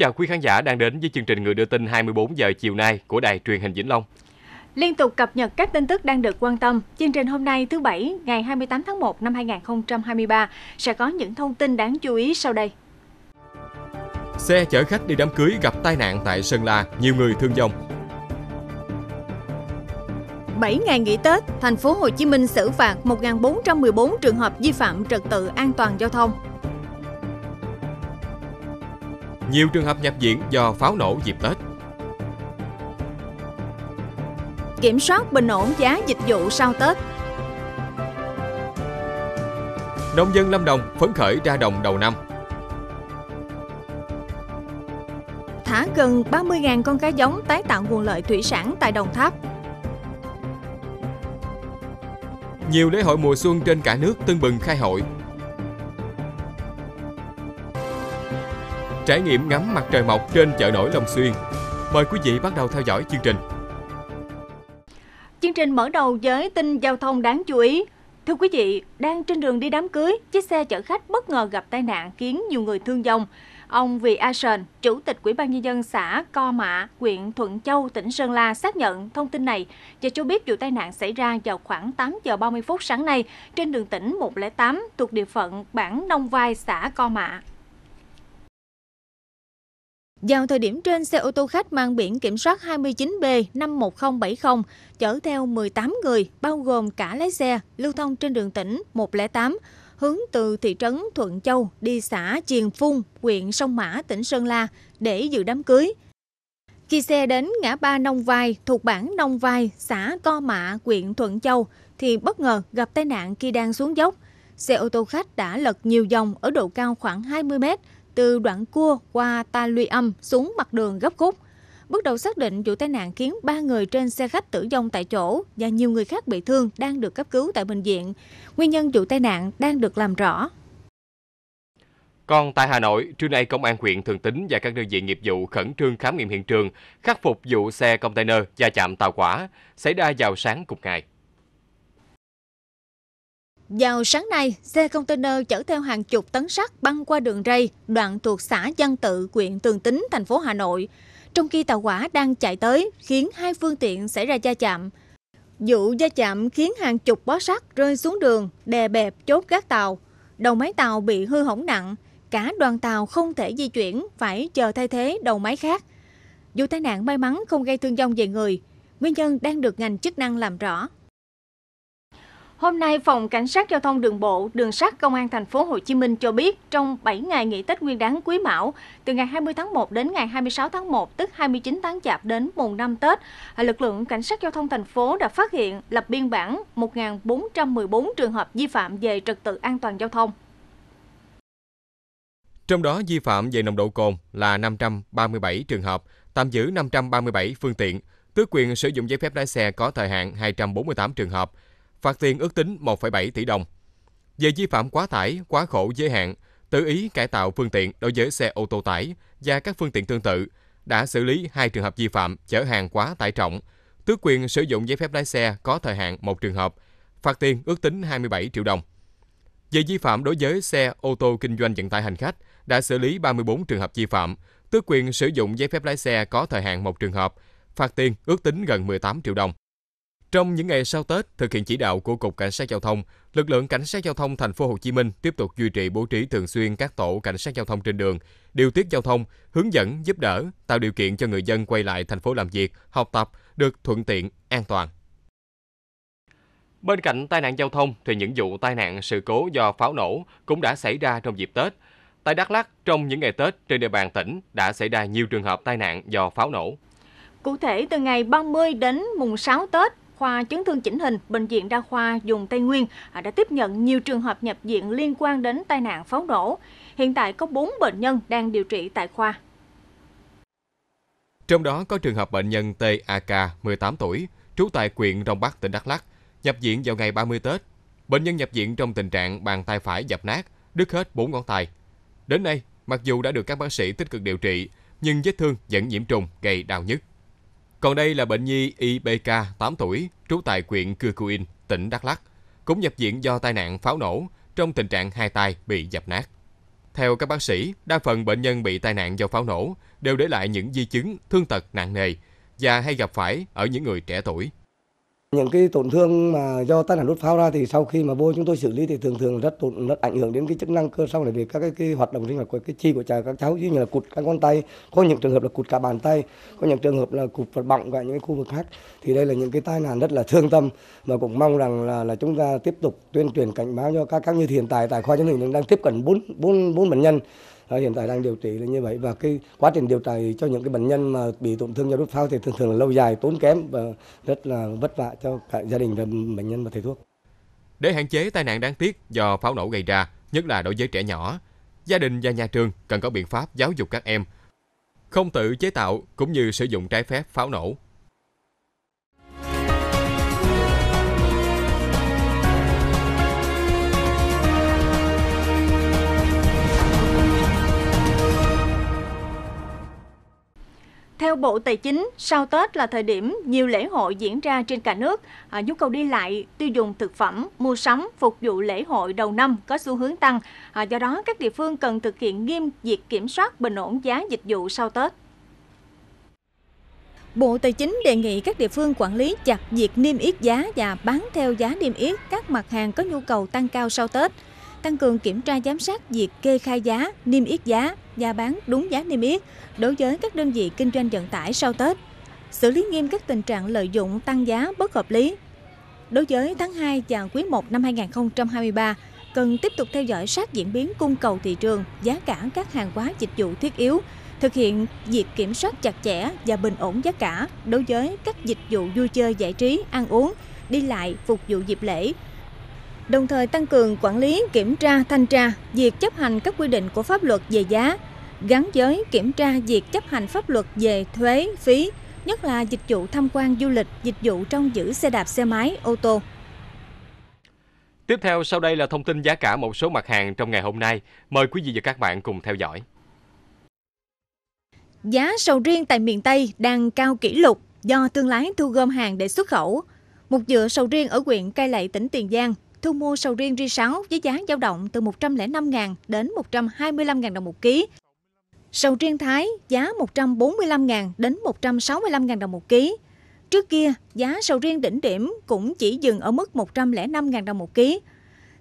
Chào quý khán giả đang đến với chương trình Người đưa tin 24 giờ chiều nay của Đài truyền hình Vĩnh Long. Liên tục cập nhật các tin tức đang được quan tâm, chương trình hôm nay thứ Bảy ngày 28 tháng 1 năm 2023 sẽ có những thông tin đáng chú ý sau đây. Xe chở khách đi đám cưới gặp tai nạn tại Sơn La, nhiều người thương vong. 7 ngày nghỉ Tết, thành phố Hồ Chí Minh xử phạt 1.414 trường hợp vi phạm trật tự an toàn giao thông. Nhiều trường hợp nhập viện do pháo nổ dịp Tết. Kiểm soát bình ổn giá dịch vụ sau Tết. Nông dân Lâm Đồng phấn khởi ra đồng đầu năm. Thả gần 30.000 con cá giống tái tạo nguồn lợi thủy sản tại Đồng Tháp. Nhiều lễ hội mùa xuân trên cả nước tưng bừng khai hội. Trải nghiệm ngắm mặt trời mọc trên chợ nổi Long Xuyên. Mời quý vị bắt đầu theo dõi chương trình. Chương trình mở đầu với tin giao thông đáng chú ý. Thưa quý vị, đang trên đường đi đám cưới, chiếc xe chở khách bất ngờ gặp tai nạn khiến nhiều người thương vong. Ông Vì A Sơn, Chủ tịch Ủy ban Nhân dân xã Co Mạ, huyện Thuận Châu, tỉnh Sơn La xác nhận thông tin này và cho biết vụ tai nạn xảy ra vào khoảng 8 giờ 30 phút sáng nay trên đường tỉnh 108 thuộc địa phận bản Nông Vai, xã Co Mạ. Vào thời điểm trên, xe ô tô khách mang biển kiểm soát 29B 51070 chở theo 18 người, bao gồm cả lái xe, lưu thông trên đường tỉnh 108, hướng từ thị trấn Thuận Châu đi xã Triền Phung, huyện Sông Mã, tỉnh Sơn La để dự đám cưới. Khi xe đến ngã ba Nông Vai thuộc bản Nông Vai, xã Co Mạ, huyện Thuận Châu thì bất ngờ gặp tai nạn khi đang xuống dốc. Xe ô tô khách đã lật nhiều dòng ở độ cao khoảng 20 mét từ đoạn cua qua ta luy âm xuống mặt đường gấp khúc. Bước đầu xác định vụ tai nạn khiến 3 người trên xe khách tử vong tại chỗ và nhiều người khác bị thương đang được cấp cứu tại bệnh viện. Nguyên nhân vụ tai nạn đang được làm rõ. Còn tại Hà Nội, trưa nay Công an huyện Thường Tín và các đơn vị nghiệp vụ khẩn trương khám nghiệm hiện trường, khắc phục vụ xe container va chạm tàu hỏa xảy ra vào sáng cùng ngày. Vào sáng nay, xe container chở theo hàng chục tấn sắt băng qua đường ray đoạn thuộc xã Văn Tự, huyện Tường Tính, thành phố Hà Nội trong khi tàu hỏa đang chạy tới khiến hai phương tiện xảy ra va chạm. Vụ va chạm khiến hàng chục bó sắt rơi xuống đường, đè bẹp chốt gác tàu. Đầu máy tàu bị hư hỏng nặng, cả đoàn tàu không thể di chuyển, phải chờ thay thế đầu máy khác. Vụ tai nạn may mắn không gây thương vong về người, nguyên nhân đang được ngành chức năng làm rõ. Hôm nay, Phòng Cảnh sát Giao thông Đường bộ, Đường sắt Công an thành phố Hồ Chí Minh cho biết trong 7 ngày nghỉ Tết Nguyên đán Quý Mão, từ ngày 20 tháng 1 đến ngày 26 tháng 1, tức 29 tháng Chạp đến mùng 5 Tết, lực lượng Cảnh sát Giao thông thành phố đã phát hiện lập biên bản 1.414 trường hợp vi phạm về trật tự an toàn giao thông. Trong đó vi phạm về nồng độ cồn là 537 trường hợp, tạm giữ 537 phương tiện, tước quyền sử dụng giấy phép lái xe có thời hạn 248 trường hợp, phạt tiền ước tính 1,7 tỷ đồng. Về vi phạm quá tải, quá khổ giới hạn, tự ý cải tạo phương tiện đối với xe ô tô tải và các phương tiện tương tự, đã xử lý hai trường hợp vi phạm chở hàng quá tải trọng, tước quyền sử dụng giấy phép lái xe có thời hạn một trường hợp, phạt tiền ước tính 27 triệu đồng. Về vi phạm đối với xe ô tô kinh doanh vận tải hành khách, đã xử lý 34 trường hợp vi phạm, tước quyền sử dụng giấy phép lái xe có thời hạn một trường hợp, phạt tiền ước tính gần 18 triệu đồng. Trong những ngày sau Tết, thực hiện chỉ đạo của Cục Cảnh sát Giao thông, lực lượng Cảnh sát Giao thông thành phố Hồ Chí Minh tiếp tục duy trì bố trí thường xuyên các tổ cảnh sát giao thông trên đường, điều tiết giao thông, hướng dẫn, giúp đỡ, tạo điều kiện cho người dân quay lại thành phố làm việc, học tập được thuận tiện, an toàn. Bên cạnh tai nạn giao thông thì những vụ tai nạn sự cố do pháo nổ cũng đã xảy ra trong dịp Tết. Tại Đắk Lắk, trong những ngày Tết trên địa bàn tỉnh đã xảy ra nhiều trường hợp tai nạn do pháo nổ. Cụ thể từ ngày 30 đến mùng 6 Tết, khoa chấn thương chỉnh hình Bệnh viện Đa khoa dùng Tây Nguyên à, đã tiếp nhận nhiều trường hợp nhập viện liên quan đến tai nạn pháo nổ. Hiện tại có 4 bệnh nhân đang điều trị tại khoa. Trong đó có trường hợp bệnh nhân TAK, 18 tuổi, trú tại huyện Rồng Bắc, tỉnh Đắk Lắk, nhập viện vào ngày 30 Tết. Bệnh nhân nhập viện trong tình trạng bàn tay phải dập nát, đứt hết 4 ngón tay. Đến nay, mặc dù đã được các bác sĩ tích cực điều trị, nhưng vết thương vẫn nhiễm trùng gây đau nhức. Còn đây là bệnh nhi IBK 8 tuổi, trú tại huyện Cư Cuin, tỉnh Đắk Lắk, cũng nhập viện do tai nạn pháo nổ trong tình trạng hai tay bị dập nát. Theo các bác sĩ, đa phần bệnh nhân bị tai nạn do pháo nổ đều để lại những di chứng thương tật nặng nề và hay gặp phải ở những người trẻ tuổi. Những cái tổn thương mà do tai nạn đốt pháo ra thì sau khi mà bôi chúng tôi xử lý thì thường thường rất tổn rất ảnh hưởng đến cái chức năng cơ sau này về các cái, cái hoạt động sinh hoạt của cái chi của cha các cháu như là cụt các ngón tay, có những trường hợp là cụt cả bàn tay, có những trường hợp là cụt vật bọng và những cái khu vực khác. Thì đây là những cái tai nạn rất là thương tâm mà cũng mong rằng là là chúng ta tiếp tục tuyên truyền cảnh báo cho các các như hiện tại tại khoa chấn thương đang tiếp cận bốn bốn bốn bệnh nhân Ờ, hiện tại đang điều trị là như vậy và cái quá trình điều trị cho những cái bệnh nhân mà bị tổn thương do đốt pháo thì thường thường là lâu dài tốn kém và rất là vất vả cho cả gia đình và bệnh nhân và thầy thuốc. Để hạn chế tai nạn đáng tiếc do pháo nổ gây ra, nhất là đối với trẻ nhỏ, gia đình và nhà trường cần có biện pháp giáo dục các em không tự chế tạo cũng như sử dụng trái phép pháo nổ. Theo Bộ Tài chính, sau Tết là thời điểm nhiều lễ hội diễn ra trên cả nước. À, nhu cầu đi lại, tiêu dùng thực phẩm, mua sắm, phục vụ lễ hội đầu năm có xu hướng tăng. À, do đó, các địa phương cần thực hiện nghiêm việc kiểm soát bình ổn giá dịch vụ sau Tết. Bộ Tài chính đề nghị các địa phương quản lý chặt việc niêm yết giá và bán theo giá niêm yết các mặt hàng có nhu cầu tăng cao sau Tết, tăng cường kiểm tra giám sát việc kê khai giá, niêm yết giá, giá bán đúng giá niêm yết đối với các đơn vị kinh doanh vận tải sau Tết, xử lý nghiêm các tình trạng lợi dụng tăng giá bất hợp lý. Đối với tháng 2 và quý 1 năm 2023, cần tiếp tục theo dõi sát diễn biến cung cầu thị trường, giá cả các hàng hóa dịch vụ thiết yếu, thực hiện việc kiểm soát chặt chẽ và bình ổn giá cả đối với các dịch vụ vui chơi giải trí, ăn uống, đi lại, phục vụ dịp lễ, đồng thời tăng cường quản lý, kiểm tra, thanh tra việc chấp hành các quy định của pháp luật về giá, gắn với kiểm tra việc chấp hành pháp luật về thuế, phí, nhất là dịch vụ tham quan du lịch, dịch vụ trong giữ xe đạp xe máy, ô tô. Tiếp theo sau đây là thông tin giá cả một số mặt hàng trong ngày hôm nay. Mời quý vị và các bạn cùng theo dõi. Giá sầu riêng tại miền Tây đang cao kỷ lục do thương lái thu gom hàng để xuất khẩu. Một dựa sầu riêng ở huyện Cai Lậy, tỉnh Tiền Giang thu mua sầu riêng ri sáo với giá dao động từ 105.000 đến 125.000 đồng một ký. Sầu riêng Thái giá 145.000 đến 165.000 đồng một ký. Trước kia, giá sầu riêng đỉnh điểm cũng chỉ dừng ở mức 105.000 đồng một ký.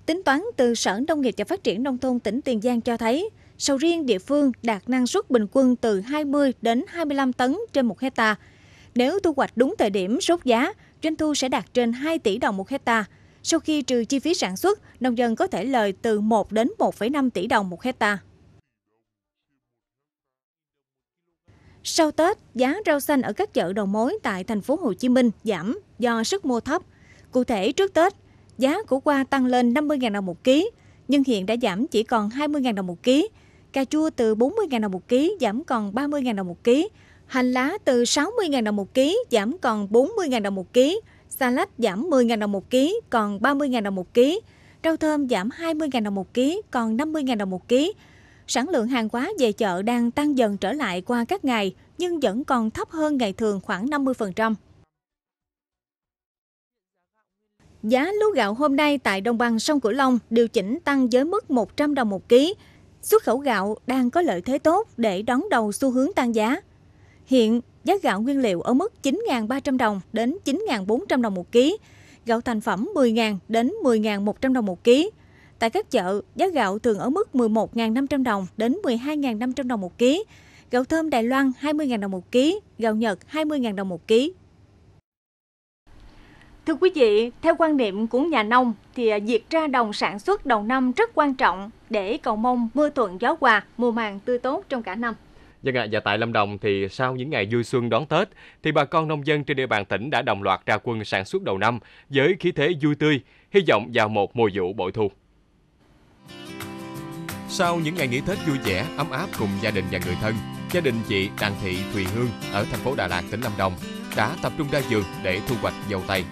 Tính toán từ Sở Nông nghiệp và Phát triển Nông thôn tỉnh Tiền Giang cho thấy, sầu riêng địa phương đạt năng suất bình quân từ 20 đến 25 tấn trên một hecta. Nếu thu hoạch đúng thời điểm sốt giá, doanh thu sẽ đạt trên 2 tỷ đồng một hectare sau khi trừ chi phí sản xuất, nông dân có thể lời từ 1 đến 1,5 tỷ đồng một hecta. Sau Tết, giá rau xanh ở các chợ đầu mối tại thành phố Hồ Chí Minh giảm do sức mua thấp. Cụ thể trước Tết, giá của qua tăng lên 50.000 đồng một ký, nhưng hiện đã giảm chỉ còn 20.000 đồng một ký. Cà chua từ 40.000 đồng một ký giảm còn 30.000 đồng một ký. Hành lá từ 60.000 đồng một ký giảm còn 40.000 đồng một ký. Salad giảm 10.000 đồng một ký, còn 30.000 đồng một ký. Rau thơm giảm 20.000 đồng một ký, còn 50.000 đồng một ký sản lượng hàng hóa về chợ đang tăng dần trở lại qua các ngày, nhưng vẫn còn thấp hơn ngày thường khoảng 50%. Giá lúa gạo hôm nay tại đồng bằng sông Cửu Long điều chỉnh tăng với mức 100 đồng một ký. Xuất khẩu gạo đang có lợi thế tốt để đón đầu xu hướng tăng giá. Hiện giá gạo nguyên liệu ở mức 9.300 đồng đến 9.400 đồng một ký, gạo thành phẩm 10.000 đến 10.100 đồng một ký, Tại các chợ, giá gạo thường ở mức 11.500 đồng đến 12.500 đồng một ký. Gạo thơm Đài Loan 20.000 đồng một ký, gạo Nhật 20.000 đồng một ký. Thưa quý vị, theo quan niệm của nhà nông thì việc ra đồng sản xuất đầu năm rất quan trọng để cầu mong mưa thuận gió hòa, mùa màng tươi tốt trong cả năm. Vâng ạ, và tại Lâm Đồng thì sau những ngày vui xuân đón Tết thì bà con nông dân trên địa bàn tỉnh đã đồng loạt ra quân sản xuất đầu năm với khí thế vui tươi, hy vọng vào một mùa vụ bội thu. Sau những ngày nghỉ Tết vui vẻ, ấm áp cùng gia đình và người thân, gia đình chị Đặng Thị Thùy Hương ở thành phố Đà Lạt, tỉnh Lâm Đồng đã tập trung ra vườn để thu hoạch dâu tây.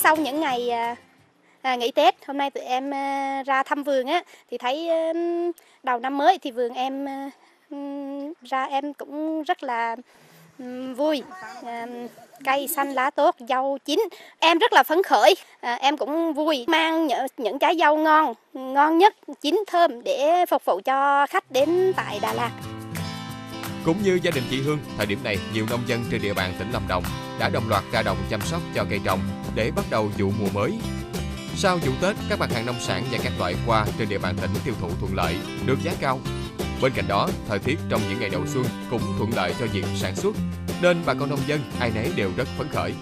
Sau những ngày à, à, nghỉ Tết, hôm nay tụi em à, ra thăm vườn á, thì thấy đầu năm mới thì vườn em ra em cũng rất là vui. Cây xanh lá tốt dâu chín. Em rất là phấn khởi. Ờ, em cũng vui. Mang những, những trái dâu ngon ngon nhất chín thơm để phục vụ cho khách đến tại Đà Lạt. Cũng như gia đình chị Hương, thời điểm này nhiều nông dân trên địa bàn tỉnh Lâm Đồng đã đồng loạt ra đồng chăm sóc cho cây trồng để bắt đầu vụ mùa mới. Sau vụ Tết, các mặt hàng nông sản và các loại hoa trên địa bàn tỉnh tiêu thụ thuận lợi, được giá cao. Bên cạnh đó, thời tiết trong những ngày đầu xuân cũng thuận lợi cho việc sản xuất, nên bà con nông dân ai nấy đều rất phấn khởi.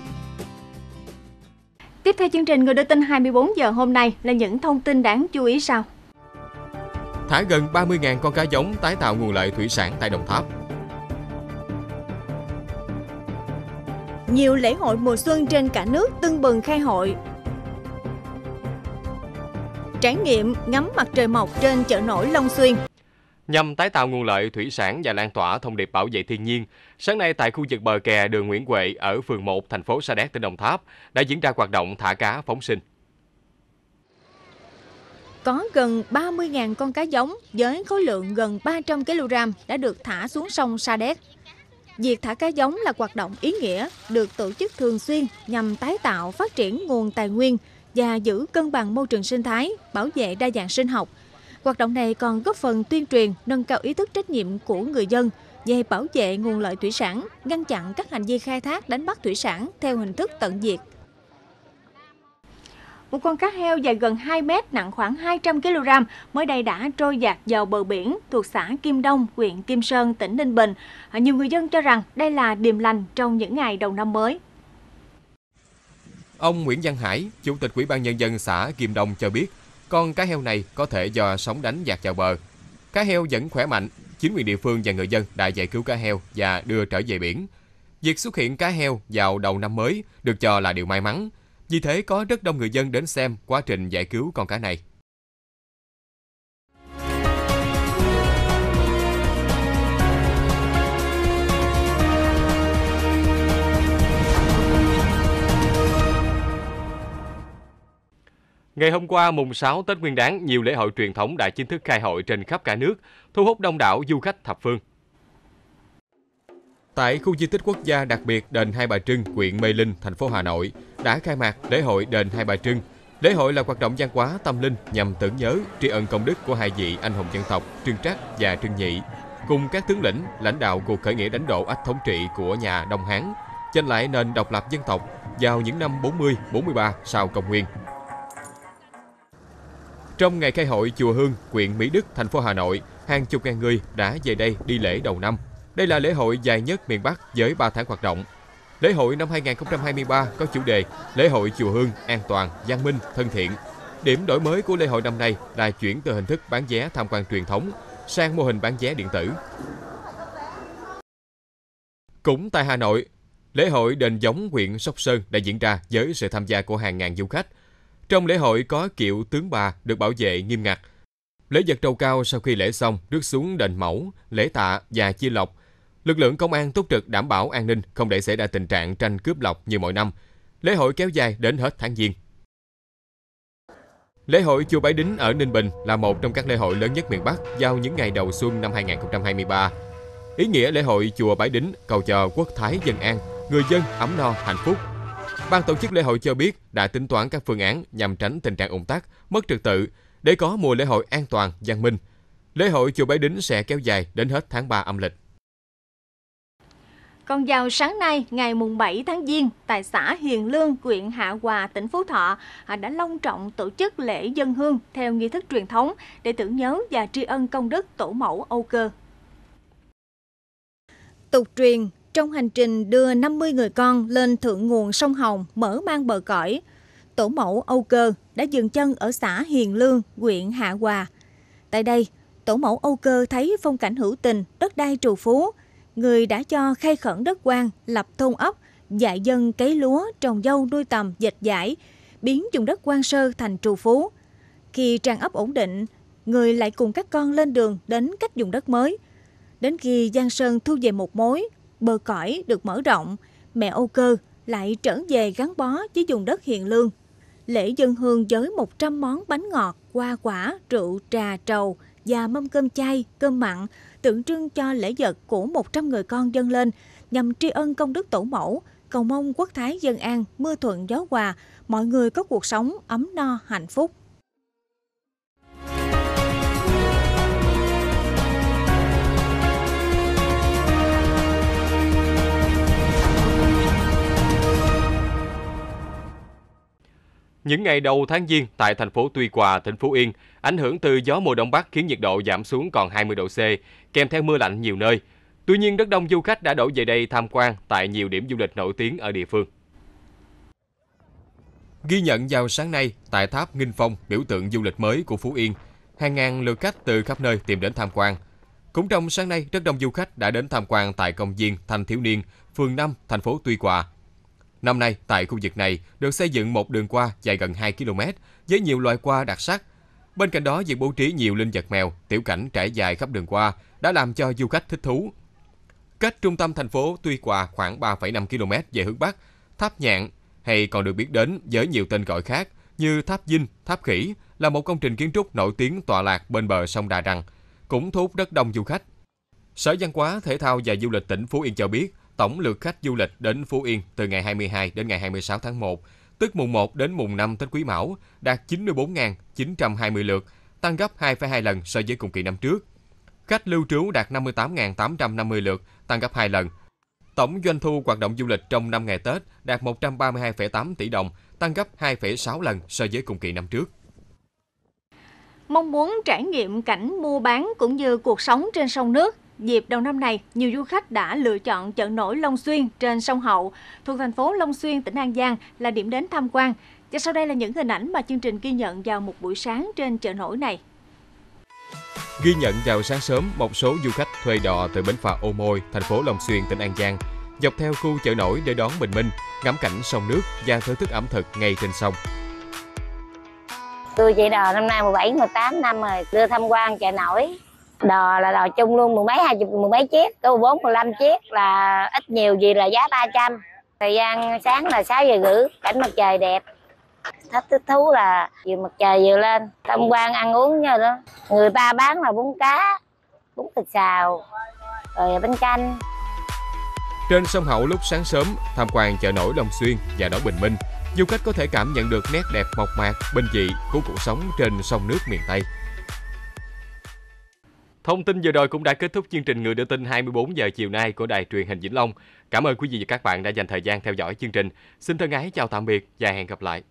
Tiếp theo chương trình Người đưa tin 24 giờ hôm nay là những thông tin đáng chú ý sau. Thả gần 30.000 con cá giống tái tạo nguồn lợi thủy sản tại Đồng Tháp. Nhiều lễ hội mùa xuân trên cả nước tưng bừng khai hội. Trải nghiệm ngắm mặt trời mọc trên chợ nổi Long Xuyên. Nhằm tái tạo nguồn lợi thủy sản và lan tỏa thông điệp bảo vệ thiên nhiên, sáng nay tại khu vực bờ kè đường Nguyễn Huệ ở phường 1 thành phố Sa Đéc tỉnh Đồng Tháp đã diễn ra hoạt động thả cá phóng sinh. Có gần 30.000 con cá giống với khối lượng gần 300 kg đã được thả xuống sông Sa Đéc. Việc thả cá giống là hoạt động ý nghĩa được tổ chức thường xuyên nhằm tái tạo phát triển nguồn tài nguyên và giữ cân bằng môi trường sinh thái, bảo vệ đa dạng sinh học. Hoạt động này còn góp phần tuyên truyền, nâng cao ý thức trách nhiệm của người dân về bảo vệ nguồn lợi thủy sản, ngăn chặn các hành vi khai thác đánh bắt thủy sản theo hình thức tận diệt. Một con cá heo dài gần 2 mét, nặng khoảng 200 kg, mới đây đã trôi dạt vào bờ biển thuộc xã Kim Đông, huyện Kim Sơn, tỉnh Ninh Bình. À, Nhiều người dân cho rằng đây là điềm lành trong những ngày đầu năm mới. Ông Nguyễn Văn Hải, Chủ tịch Ủy ban Nhân dân xã Kim Đông cho biết, con cá heo này có thể do sóng đánh dạt vào bờ. Cá heo vẫn khỏe mạnh, chính quyền địa phương và người dân đã giải cứu cá heo và đưa trở về biển. Việc xuất hiện cá heo vào đầu năm mới được cho là điều may mắn, vì thế có rất đông người dân đến xem quá trình giải cứu con cá này. Ngày hôm qua, mùng 6 Tết Nguyên đán, nhiều lễ hội truyền thống đã chính thức khai hội trên khắp cả nước, thu hút đông đảo du khách thập phương. Tại khu di tích quốc gia đặc biệt đền Hai Bà Trưng, huyện Mê Linh, thành phố Hà Nội, đã khai mạc lễ hội đền Hai Bà Trưng. Lễ hội là hoạt động văn hóa tâm linh nhằm tưởng nhớ, tri ân công đức của hai vị anh hùng dân tộc Trương Trắc và Trương Nhị, cùng các tướng lĩnh, lãnh đạo cuộc khởi nghĩa đánh đổ ách thống trị của nhà Đông Hán, giành lại nền độc lập dân tộc vào những năm 40-43 sau công nguyên. Trong ngày khai hội chùa Hương, huyện Mỹ Đức, thành phố Hà Nội, hàng chục ngàn người đã về đây đi lễ đầu năm. Đây là lễ hội dài nhất miền Bắc với 3 tháng hoạt động. Lễ hội năm 2023 có chủ đề Lễ hội chùa Hương an toàn, văn minh, thân thiện. Điểm đổi mới của lễ hội năm nay là chuyển từ hình thức bán vé tham quan truyền thống sang mô hình bán vé điện tử. Cũng tại Hà Nội, lễ hội đền giống huyện Sóc Sơn đã diễn ra với sự tham gia của hàng ngàn du khách. Trong lễ hội có kiệu tướng bà được bảo vệ nghiêm ngặt. Lễ vật trầu cao sau khi lễ xong rước xuống đền mẫu, lễ tạ và chia lộc. Lực lượng công an túc trực đảm bảo an ninh không để xảy ra tình trạng tranh cướp lộc như mọi năm. Lễ hội kéo dài đến hết tháng Giêng. Lễ hội Chùa Bái Đính ở Ninh Bình là một trong các lễ hội lớn nhất miền Bắc vào những ngày đầu xuân năm 2023. Ý nghĩa lễ hội Chùa Bái Đính cầu cho quốc thái dân an, người dân ấm no hạnh phúc. Ban tổ chức lễ hội cho biết đã tính toán các phương án nhằm tránh tình trạng ủng tắc, mất trật tự để có mùa lễ hội an toàn, văn minh. Lễ hội Chùa Bái Đính sẽ kéo dài đến hết tháng 3 âm lịch. Còn vào sáng nay, ngày mùng 7 tháng Giêng, tại xã Hiền Lương, huyện Hạ Hòa, tỉnh Phú Thọ à, đã long trọng tổ chức lễ dân hương theo nghi thức truyền thống để tưởng nhớ và tri ân công đức tổ mẫu Âu Cơ. Tục truyền trong hành trình đưa 50 người con lên thượng nguồn sông Hồng mở mang bờ cõi, tổ mẫu Âu Cơ đã dừng chân ở xã Hiền Lương, huyện Hạ Hòa. Tại đây, tổ mẫu Âu Cơ thấy phong cảnh hữu tình, đất đai trù phú, người đã cho khai khẩn đất quan, lập thôn ấp, dạy dân cấy lúa, trồng dâu, nuôi tầm, dệt giải, biến dùng đất quan sơ thành trù phú. Khi trang ấp ổn định, người lại cùng các con lên đường đến cách dùng đất mới. Đến khi Giang Sơn thu về một mối, bờ cõi được mở rộng, mẹ Âu Cơ lại trở về gắn bó với vùng đất hiền lương. Lễ dân hương với 100 món bánh ngọt, hoa quả, rượu, trà, trầu và mâm cơm chay, cơm mặn tượng trưng cho lễ vật của 100 người con dân lên nhằm tri ân công đức tổ mẫu, cầu mong quốc thái dân an, mưa thuận gió hòa, mọi người có cuộc sống ấm no hạnh phúc. Những ngày đầu tháng Giêng tại thành phố Tuy Hòa, tỉnh Phú Yên, ảnh hưởng từ gió mùa đông bắc khiến nhiệt độ giảm xuống còn 20 độ C, kèm theo mưa lạnh nhiều nơi. Tuy nhiên, rất đông du khách đã đổ về đây tham quan tại nhiều điểm du lịch nổi tiếng ở địa phương. Ghi nhận vào sáng nay tại tháp Nghinh Phong, biểu tượng du lịch mới của Phú Yên, hàng ngàn lượt khách từ khắp nơi tìm đến tham quan. Cũng trong sáng nay, rất đông du khách đã đến tham quan tại công viên Thanh Thiếu Niên, phường 5, thành phố Tuy Hòa. Năm nay, tại khu vực này được xây dựng một đường qua dài gần 2 km với nhiều loài hoa đặc sắc. Bên cạnh đó, việc bố trí nhiều linh vật mèo, tiểu cảnh trải dài khắp đường qua đã làm cho du khách thích thú. Cách trung tâm thành phố Tuy Hòa khoảng 3,5 km về hướng Bắc, Tháp Nhạn hay còn được biết đến với nhiều tên gọi khác như Tháp Dinh, Tháp Khỉ là một công trình kiến trúc nổi tiếng tọa lạc bên bờ sông Đà Răng, cũng thu hút rất đông du khách. Sở Văn hóa, Thể thao và Du lịch tỉnh Phú Yên cho biết, tổng lượt khách du lịch đến Phú Yên từ ngày 22 đến ngày 26 tháng 1, tức mùng 1 đến mùng 5 Tết Quý Mão, đạt 94.920 lượt, tăng gấp 2,2 lần so với cùng kỳ năm trước. Khách lưu trú đạt 58.850 lượt, tăng gấp 2 lần. Tổng doanh thu hoạt động du lịch trong 5 ngày Tết đạt 132,8 tỷ đồng, tăng gấp 2,6 lần so với cùng kỳ năm trước. Mong muốn trải nghiệm cảnh mua bán cũng như cuộc sống trên sông nước, Dịp đầu năm này, nhiều du khách đã lựa chọn chợ nổi Long Xuyên trên sông Hậu, thuộc thành phố Long Xuyên, tỉnh An Giang là điểm đến tham quan. Và sau đây là những hình ảnh mà chương trình ghi nhận vào một buổi sáng trên chợ nổi này. Ghi nhận vào sáng sớm, một số du khách thuê đò từ bến phà Ô Môi, thành phố Long Xuyên, tỉnh An Giang, dọc theo khu chợ nổi để đón bình minh, ngắm cảnh sông nước và thưởng thức ẩm thực ngay trên sông. Tôi chạy đò năm nay 17, 18 năm rồi, đưa tham quan chợ nổi đò là đò chung luôn, mười mấy, hai chục, mười mấy chiếc, có bốn, mười lăm chiếc là ít nhiều gì là giá 300 thời gian sáng là 6 giờ rưỡi, cảnh mặt trời đẹp. Thích thích thú là vừa mặt trời vừa lên. Tham quan ăn uống nha đó. Người ta bán là bún cá, bún thịt xào, rồi bánh canh. Trên sông Hậu lúc sáng sớm, tham quan chợ nổi Long Xuyên và đảo Bình Minh, du khách có thể cảm nhận được nét đẹp mộc mạc, bình dị của cuộc sống trên sông nước miền Tây. Thông tin vừa rồi cũng đã kết thúc chương trình Người đưa tin 24 giờ chiều nay của Đài truyền hình Vĩnh Long. Cảm ơn quý vị và các bạn đã dành thời gian theo dõi chương trình. Xin thân ái, chào tạm biệt và hẹn gặp lại.